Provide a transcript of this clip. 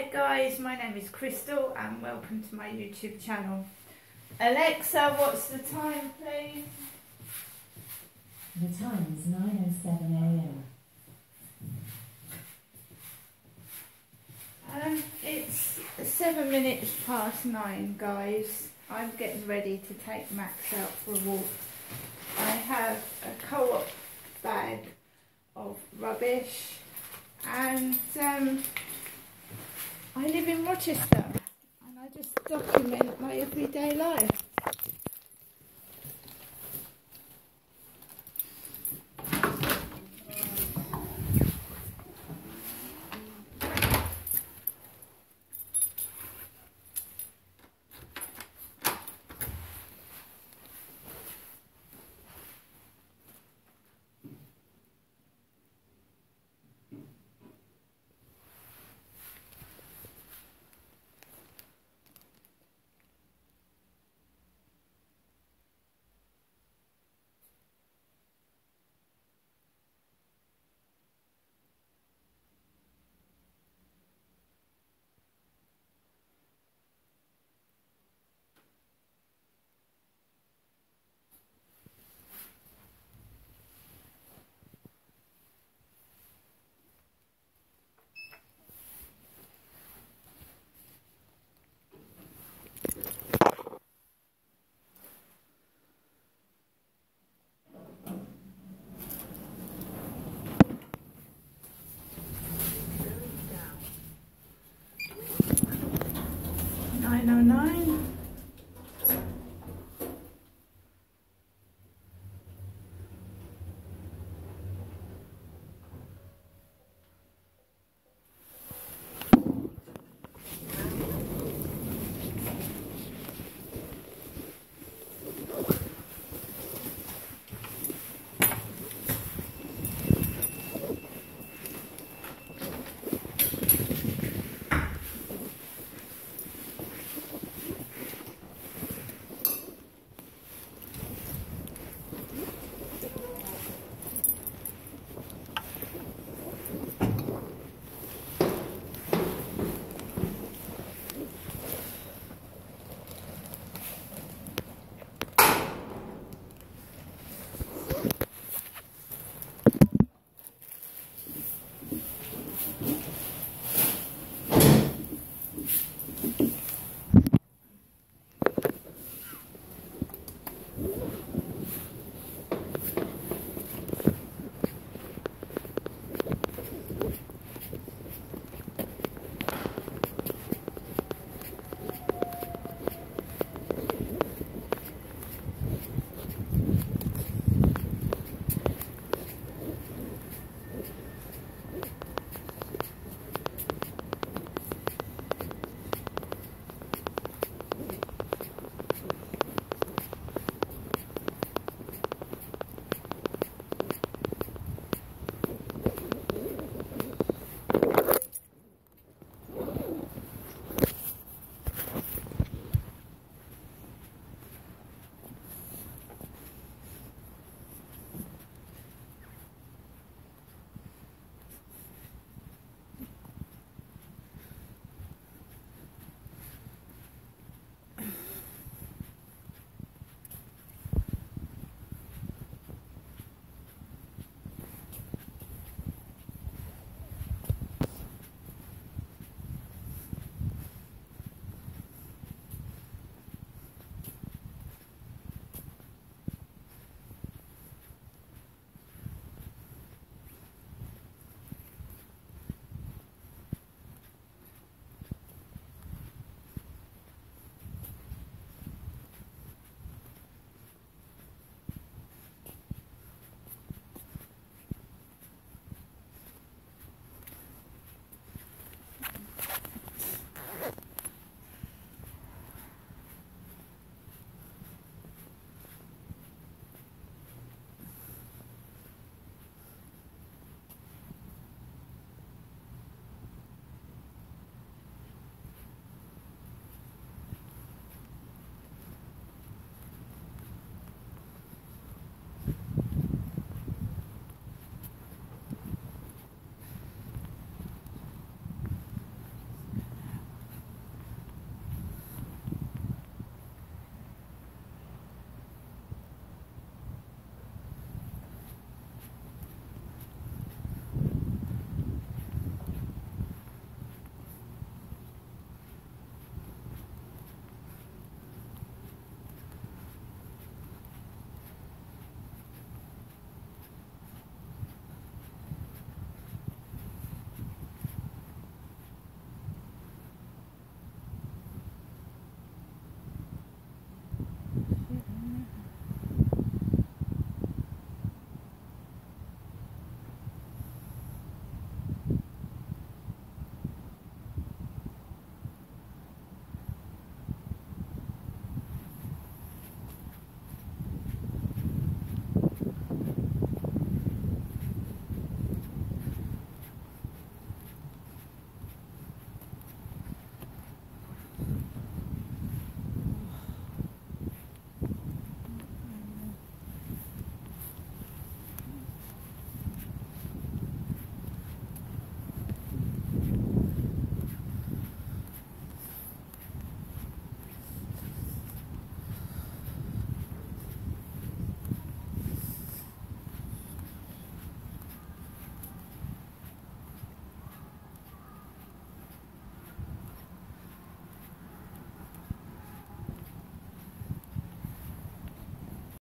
Hi guys, my name is Crystal and welcome to my YouTube channel. Alexa, what's the time please? The time is 9.07 a.m. Um, it's seven minutes past nine guys. I'm getting ready to take Max out for a walk. I have a co-op bag of rubbish and um, I live in Rochester and I just document my everyday life.